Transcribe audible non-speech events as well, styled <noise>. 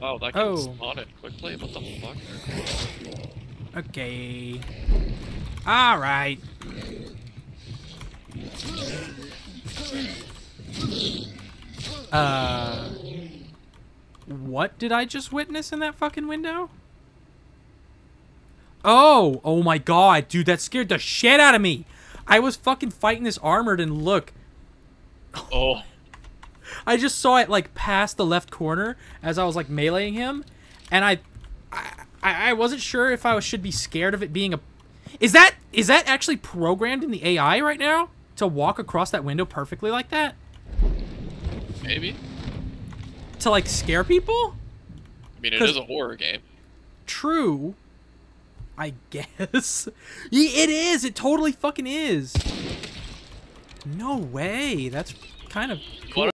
Oh, that Oh. it quickly. What the fuck? Okay. All right. Uh, what did I just witness in that fucking window? Oh, oh my god, dude, that scared the shit out of me. I was fucking fighting this armored, and look, Oh, I just saw it like past the left corner as I was like meleeing him, and I, I, I wasn't sure if I should be scared of it being a. Is that is that actually programmed in the AI right now to walk across that window perfectly like that maybe. to like scare people? I mean, it is a horror game. True. I guess. <laughs> It is. It totally fucking is. No way. That's kind of What